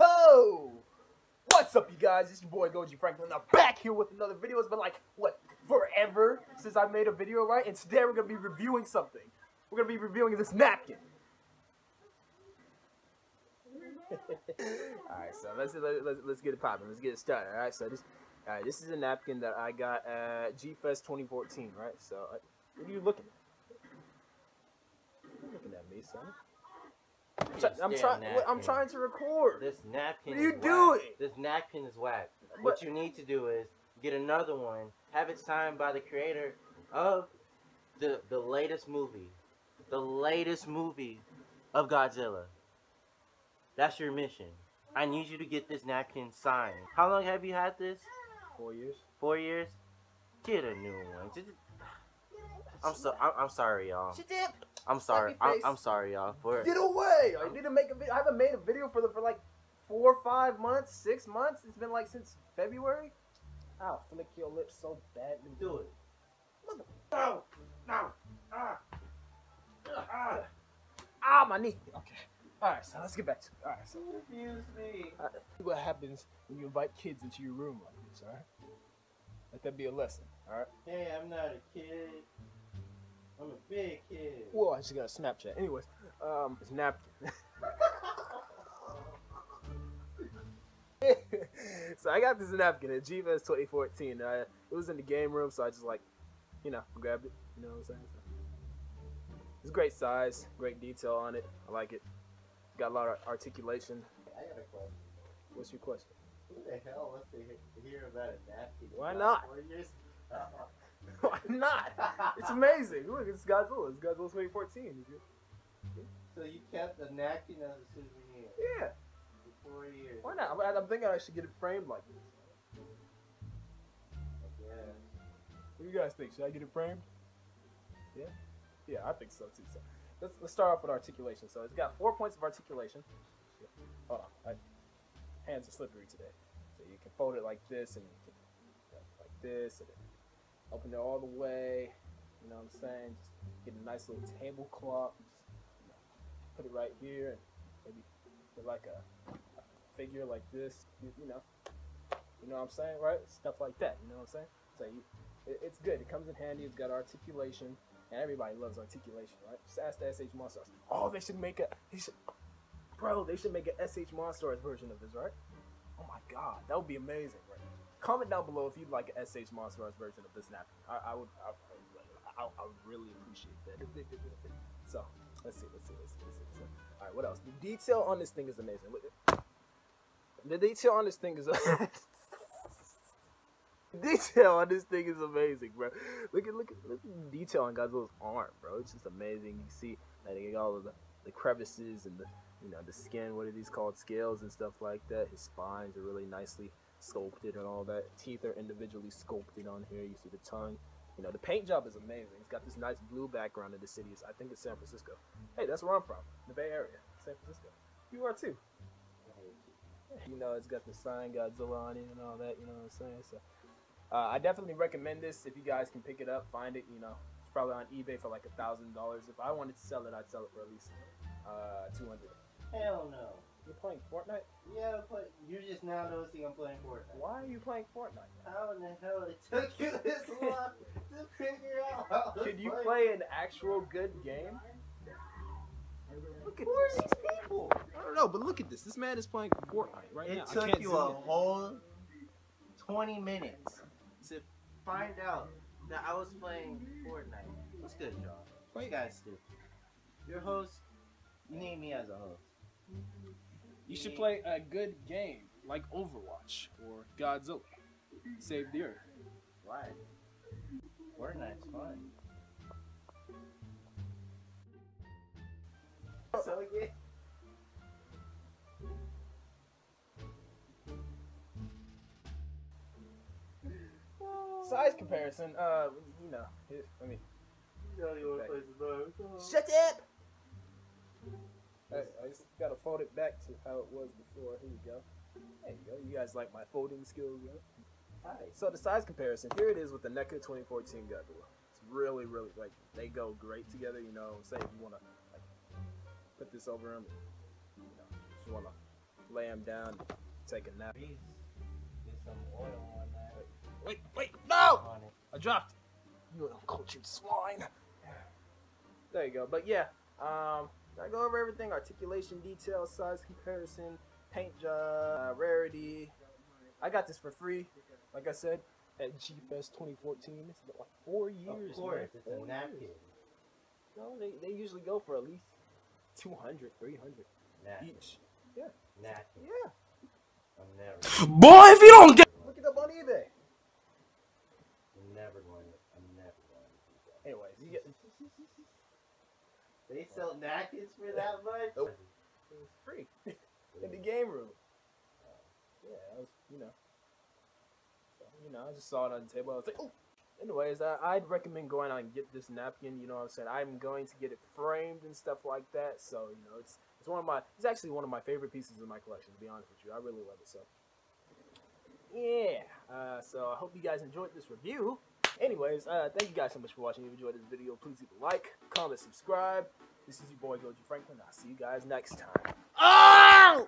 Oh! What's up, you guys? It's your boy Goji Franklin. I'm back here with another video. It's been like, what, forever since I made a video, right? And today we're going to be reviewing something. We're going to be reviewing this napkin. alright, so let's, let, let's, let's get it popping. Let's get it started, alright? So this, alright, this is a napkin that I got at G-Fest 2014, right? So, uh, what are you looking at? You're looking at me, son. This I'm trying. I'm trying to record. This napkin. What are you is whack. doing? This napkin is whack. What- What you need to do is get another one. Have it signed by the creator of the the latest movie, the latest movie of Godzilla. That's your mission. I need you to get this napkin signed. How long have you had this? Four years. Four years. Get a new one. I'm so. I'm, I'm sorry, y'all. I'm sorry. I'm. I'm sorry, y'all. For it. Get away! I need to make a video. I haven't made a video for the for like four, five months, six months. It's been like since February. I'll flick your lips so badly. do it. No, no, ah, ah, ah, my knee. Okay. All right, so let's get back to it. All right, so Confuse me. uh, what happens when you invite kids into your room like this? All right. Let that be a lesson. All right. Hey, I'm not a kid. I'm a big kid. Whoa, I just got a Snapchat. Anyways, um, it's napkin. so I got this napkin at GFest 2014. Uh, it was in the game room, so I just like, you know, grabbed it. You know what I'm saying? So, it's a great size, great detail on it. I like it. Got a lot of articulation. I got a question. What's your question? Who the hell wants to hear about a napkin? Why not? Why not? It's amazing. Look, it's Godzilla. It's Godzilla 2014. so you kept the napkin as a souvenir Yeah. for four years. Why not? I'm, I'm thinking I should get it framed like this. Yeah. What do you guys think? Should I get it framed? Yeah? Yeah, I think so too. So let's, let's start off with articulation. So it's got four points of articulation. Hold on. My hands are slippery today. So you can fold it like this and you can like this and then open it all the way. You know what I'm saying? Just get a nice little tablecloth. you know, put it right here and maybe put like a, a figure like this. You, you know. You know what I'm saying, right? Stuff like that. You know what I'm saying? So you, it, it's good. It comes in handy. It's got articulation, and everybody loves articulation, right? Just ask the SH Monsters. Oh, they should make a. They should, bro. They should make a SH Monsters version of this, right? Oh my God, that would be amazing, right? Comment down below if you'd like a SH Monsters version of this napkin. I, I would. I, I, I really appreciate that. So let's see. Let's see. Let's see. Let's see. All right. What else? The detail on this thing is amazing. The detail on this thing is. Detail on this thing is amazing, bro. Look at look at look at the detail on Godzilla's arm, bro. It's just amazing. You see like all of the, the crevices and the you know the skin. What are these called? Scales and stuff like that. His spines are really nicely sculpted and all that. Teeth are individually sculpted on here. You see the tongue. You know the paint job is amazing. It's got this nice blue background of the city. I think it's San Francisco. Hey, that's where I'm from, the Bay Area, San Francisco. You are too. You know, it's got the sign Godzilla on it and all that. You know what I'm saying? So. Uh, I definitely recommend this if you guys can pick it up, find it. You know, it's probably on eBay for like a thousand dollars. If I wanted to sell it, I'd sell it for at least uh, two hundred. Hell no. You're playing Fortnite? Yeah, but you're just now noticing I'm playing Fortnite. Why are you playing Fortnite? How in the hell it took you this long to figure out how to Could you play an actual good game? Look at Who are these people? I don't know, but look at this. This man is playing Fortnite right It now. I took can't you a in. whole 20 minutes to find out that I was playing Fortnite. What's good, y'all? What you guys do? Your host, you need me as a host. You should play a good game like Overwatch or Godzilla. Save the Earth. Why? Fortnite's fun. So yeah. Size comparison, uh, you know, here, let me. You know you wanna play some more. Come on. Shut up! I, I just gotta fold it back to how it was before. Here we go. There you go. You guys like my folding skills, right? Alright, So the size comparison, here it is with the NECA 2014 Godzilla. It's really, really like they go great together. You know, say if you want to like put this over him, you know, just want to lay him down, take a nap. Please get some oil on that. Wait, wait, no! I dropped. You uncultured swine. There you go. But yeah, um, I go over everything: articulation, detail, size comparison, paint job, uh, rarity. I got this for free, like I said, at G Fest 2014. It's like four years. Of course, man. it's Four a napkin. years. No, they, they usually go for at least 200, 300 Napkin. each. Napkin. Yeah. I'm never. Boy, if you don't get. Look it up on eBay. I'm never going to. I'm never going to do that. Anyways, you get. They sell napkins for that much? Nope. It was free in the game room. Yeah, I was, you know. So, you know, I just saw it on the table. I was like, oh. Anyways, I, I'd recommend going out and get this napkin. You know what I'm saying? I'm going to get it framed and stuff like that. So, you know, it's it's one of my it's actually one of my favorite pieces in my collection. To be honest with you, I really love it. So, yeah. Uh, so I hope you guys enjoyed this review. Anyways, uh, thank you guys so much for watching. If you enjoyed this video, please leave a like, comment, subscribe. This is your boy Goji Franklin. I'll see you guys next time. Oh!